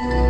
you